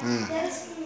嗯。